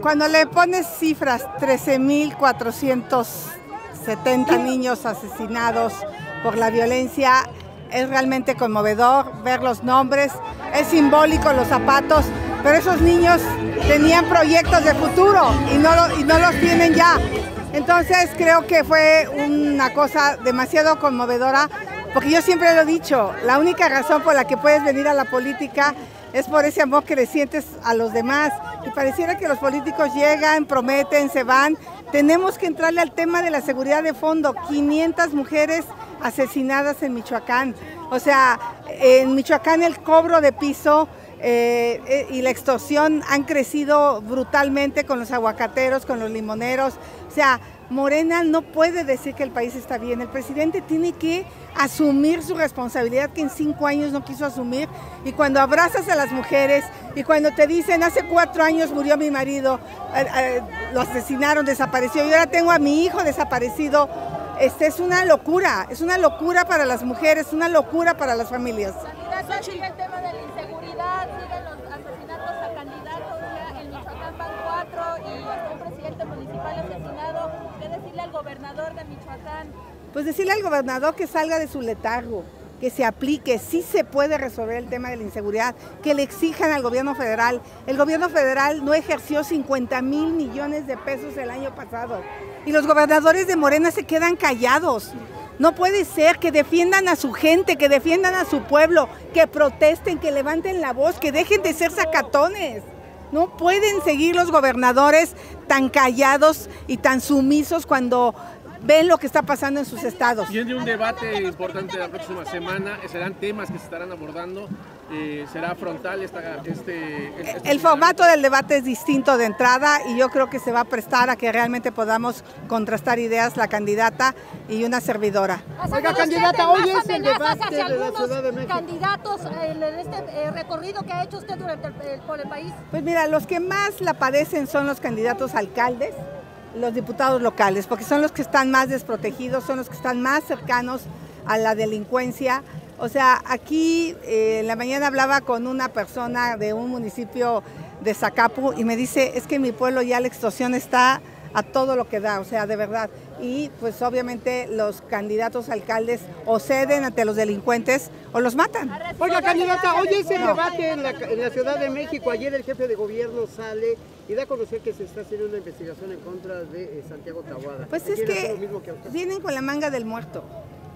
Cuando le pones cifras, 13.470 niños asesinados por la violencia, es realmente conmovedor ver los nombres, es simbólico los zapatos, pero esos niños tenían proyectos de futuro y no, y no los tienen ya. Entonces creo que fue una cosa demasiado conmovedora, porque yo siempre lo he dicho, la única razón por la que puedes venir a la política es por ese amor que le sientes a los demás. Y pareciera que los políticos llegan, prometen, se van. Tenemos que entrarle al tema de la seguridad de fondo. 500 mujeres asesinadas en Michoacán. O sea, en Michoacán el cobro de piso eh, eh, y la extorsión han crecido brutalmente con los aguacateros, con los limoneros. O sea, Morena no puede decir que el país está bien. El presidente tiene que asumir su responsabilidad que en cinco años no quiso asumir. Y cuando abrazas a las mujeres y cuando te dicen, hace cuatro años murió mi marido, eh, lo asesinaron, desapareció, y ahora tengo a mi hijo desaparecido, este es una locura, es una locura para las mujeres, es una locura para las familias. el tema de la inseguridad, los asesinatos a candidatos, ya en Michoacán van cuatro y un presidente municipal asesinado. ¿Qué decirle al gobernador de Michoacán? Pues decirle al gobernador que salga de su letargo, que se aplique, sí se puede resolver el tema de la inseguridad, que le exijan al gobierno federal. El gobierno federal no ejerció 50 mil millones de pesos el año pasado y los gobernadores de Morena se quedan callados. No puede ser que defiendan a su gente, que defiendan a su pueblo, que protesten, que levanten la voz, que dejen de ser sacatones. No pueden seguir los gobernadores tan callados y tan sumisos cuando ven lo que está pasando en sus estados. Viene un debate importante la próxima semana, serán temas que se estarán abordando, eh, será frontal esta, este, este... El formato del debate es distinto de entrada y yo creo que se va a prestar a que realmente podamos contrastar ideas la candidata y una servidora. Oiga, candidata, hoy es el debate de la Ciudad de México. candidatos en este eh, recorrido que ha hecho usted durante el, por el país? Pues mira, los que más la padecen son los candidatos alcaldes, los diputados locales, porque son los que están más desprotegidos, son los que están más cercanos a la delincuencia. O sea, aquí eh, en la mañana hablaba con una persona de un municipio de Zacapu y me dice, es que en mi pueblo ya la extorsión está a todo lo que da, o sea, de verdad. Y pues obviamente los candidatos alcaldes o ceden ante los delincuentes o los matan. Oiga, candidata, hoy es el debate en la, Ciudad de México. Ayer el jefe de gobierno sale y da a conocer que se está haciendo una investigación en contra de eh, Santiago Tahuada. Pues es que vienen con la manga del muerto.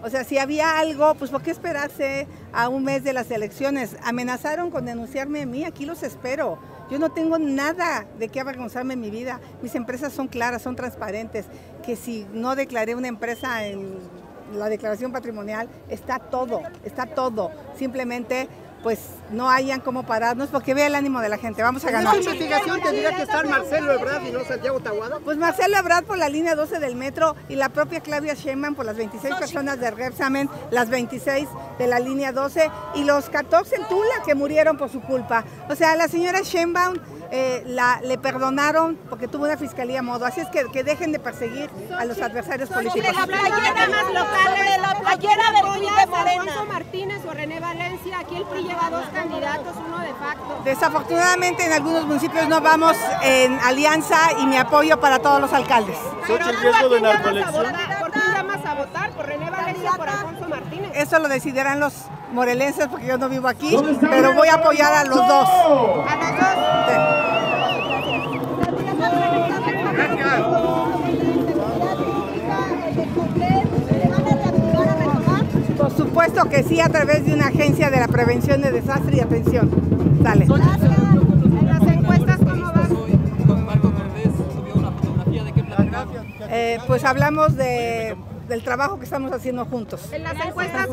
O sea, si había algo, pues ¿por qué esperarse a un mes de las elecciones? Amenazaron con denunciarme a mí, aquí los espero. Yo no tengo nada de qué avergonzarme en mi vida. Mis empresas son claras, son transparentes. Que si no declaré una empresa en la declaración patrimonial, está todo, está todo. Simplemente pues no hayan cómo pararnos porque vea el ánimo de la gente. Vamos a ganar. ¿En esta investigación tendría que estar Marcelo Ebrard y no Santiago Tahuada? Pues Marcelo Ebrard por la línea 12 del metro y la propia Claudia Sheinbaum por las 26 personas de Repsamen, las 26 de la línea 12 y los 14 en Tula que murieron por su culpa. O sea, la señora Sheinbaum eh, la, le perdonaron porque tuvo una fiscalía a modo. Así es que, que dejen de perseguir a los adversarios políticos. La playera más local, la playera de Alfonso Martínez o René Valencia. Aquí el PRI lleva dos candidatos, uno de facto. Desafortunadamente en algunos municipios no vamos en alianza y mi apoyo para todos los alcaldes. ¿Por quién llamas a votar? ¿Por René Valencia o por Alfonso Martínez? Eso lo decidirán los morelenses porque yo no vivo aquí, pero voy a apoyar a los dos. ¿A los dos? Por supuesto que sí, a través de una agencia de la prevención de desastre y atención. Sale. ¿En las encuestas cómo van? Eh, pues hablamos de, del trabajo que estamos haciendo juntos. En las encuestas,